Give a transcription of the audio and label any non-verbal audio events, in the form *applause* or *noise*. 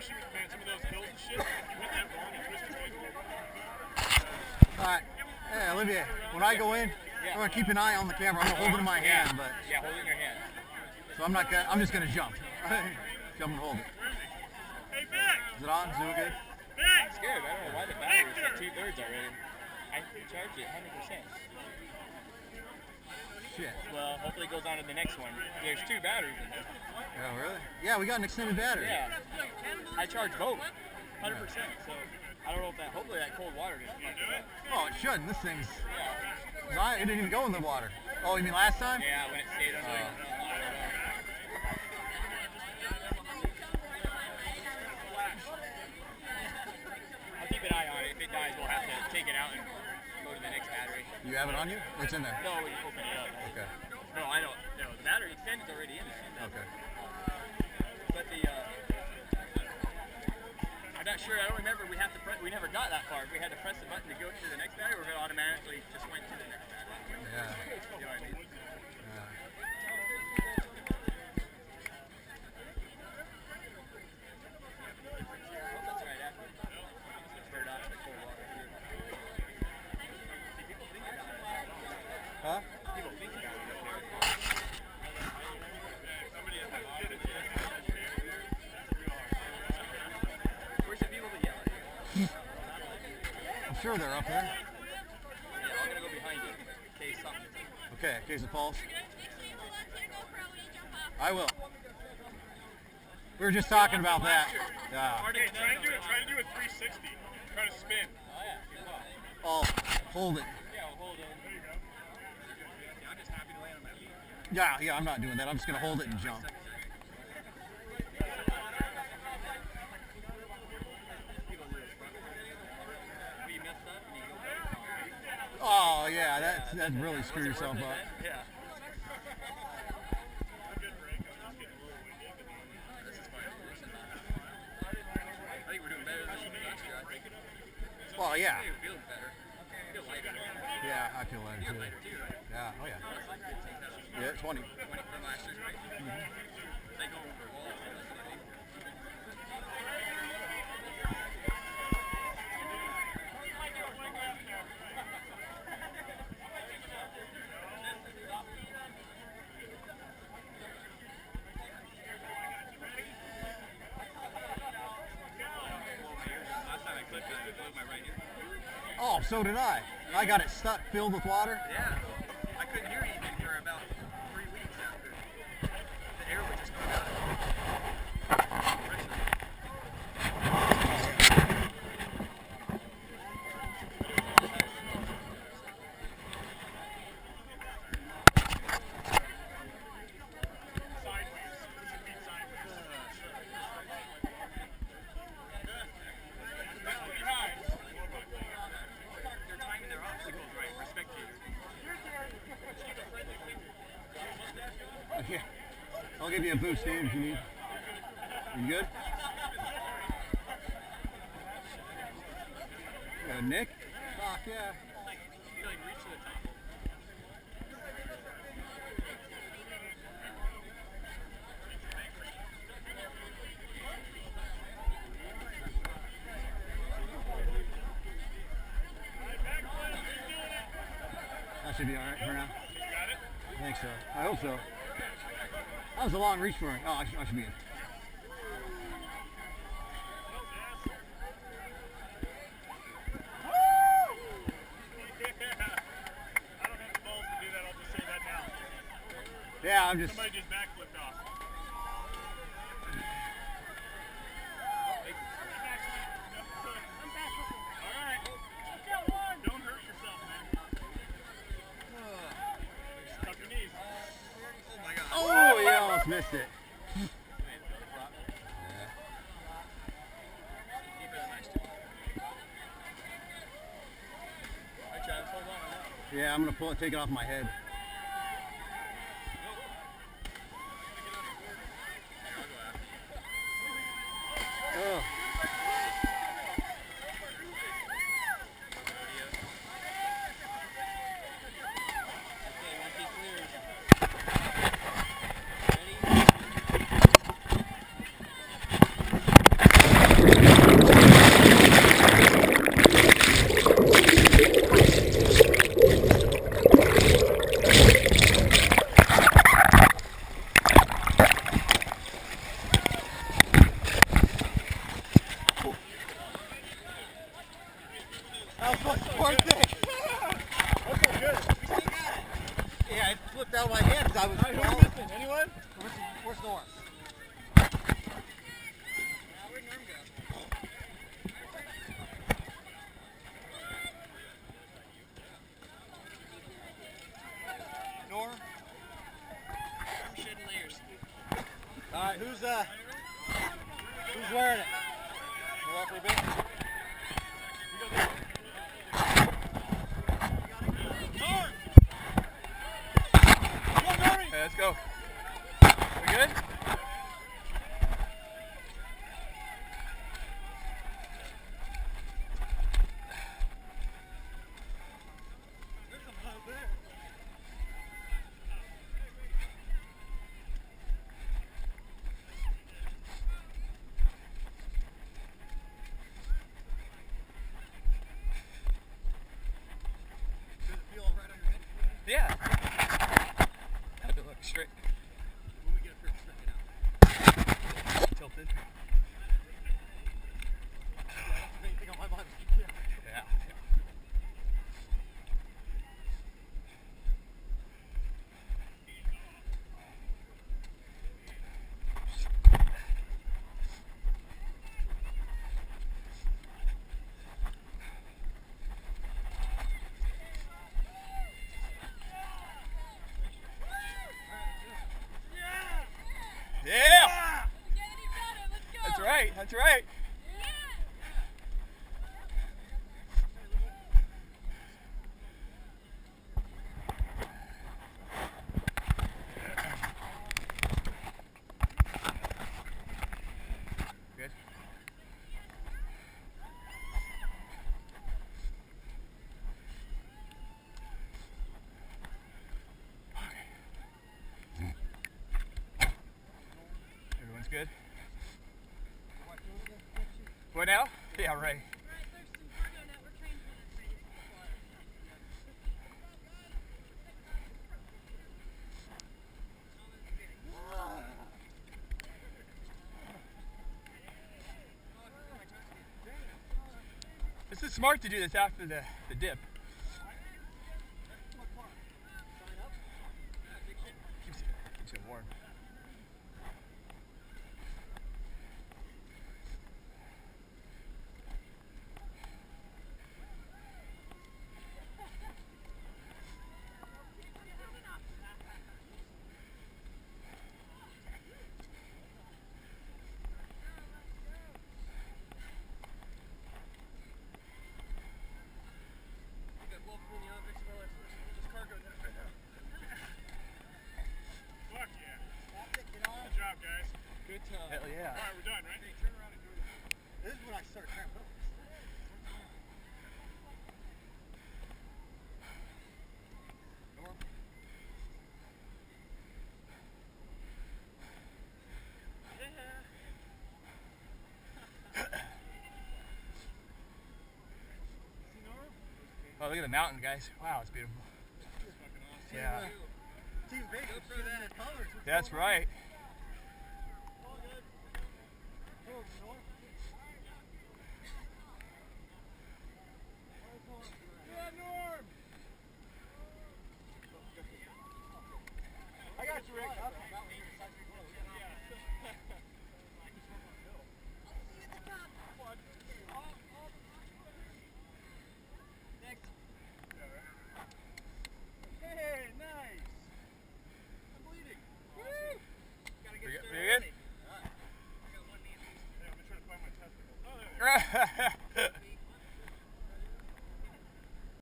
especially with man, some of those hills and shit. If you hit that wrong and twist your ankle. All right. Hey, Olivier, when I go in, I'm gonna keep an eye on the camera. I'm gonna hold it in my hand, but Yeah, hold it in your hand. so I'm not gonna. I'm just gonna jump. *laughs* jump and hold it. Hey, Vic! Is it on? Is it doing good? Vic! It's good. I don't know why the battery's at two thirds already. I charged it 100%. Shit. Well, hopefully it goes on to the next one. There's two batteries in there. Oh, really? Yeah, we got an extended battery. Yeah. I charge both. 100%. So I don't know if that, hopefully that cold water didn't fuck it. Oh, it shouldn't. This thing's. Yeah. It didn't even go in the water. Oh, you mean last time? Yeah, when it stayed under. Oh. I don't know. I'll keep an eye on it. If it dies, we'll have to take it out and to battery. You have it on you? What's in there. No, we open it up. Okay. No, I don't. No, the battery extended's already in there. Okay. But the, uh, I'm not sure. I don't remember. We have to. Pre- we never got that far. We had to press the button to go to the next battery, or it automatically just went to the next battery. Yeah. You know what I mean? yeah. Well, that's right after. Just turn it off the cold water. See, people think about it. Huh? People think about it up there. Where's the people that yell at you? I'm sure they're up there. Yeah, I'm gonna go behind you in case something. Okay, in case it falls. I will. We were just talking about that. Yeah. Hey, try to do it. Try to do a 360. Try to spin. Oh yeah. Oh, hold it. Yeah, hold on. There you go. Yeah, I'm just happy to land on my feet. Yeah, yeah, I'm not doing that. I'm just gonna hold it and jump. People lose. But you messed up and you go back. Oh yeah, that that really screwed yourself up. Yeah. I think we're doing better than last year. I think. Well, yeah, I think we're feeling better. I feel lighter. yeah, I feel lighter too. lighter too, right? Yeah, oh yeah, That's like 15, that's yeah, 20. 20 from last year, right? Mm-hmm. They go over walls. That's what I mean. Last time I clipped it, I blew my right ear. Oh, so did I. I got it stuck, filled with water. Yeah. I'll give you a boost, Dave, if you need. You good? Uh, Nick? Fuck yeah. You like reach to the top. That should be alright for now. I think so. I hope so. That was a long reach for me. Oh, I should, I should be in. *laughs* I don't have the balls to do that. I'll just say that now. Yeah, I'm just. Somebody just backflipped off. All right. Don't hurt yourself, man. Tuck your knees. Oh my god. Oh, yeah, almost missed it. Keep it nice too. Alright, Travis, hold on. On *laughs* that. Yeah, I'm gonna pull it, take it off my head. Oh. Okay, one feet clear. Ready? All right, who's uh, who's wearing it? Let's go. We good? Yeah. Had to look straight. Tilted. Yeah. Yeah. That's right. That's right. Good. Everyone's good. What now? Yeah, right. This is smart to do this after the, the dip. Keeps it, keeps it warm. Fuck yeah. Good job, guys. Good time. All Uh, right, yeah. we're done, right? This is when I start cramping up. Oh, look at the mountain, guys. Wow, it's beautiful. Yeah. Team Vegas. Go for that. Colors. That's right.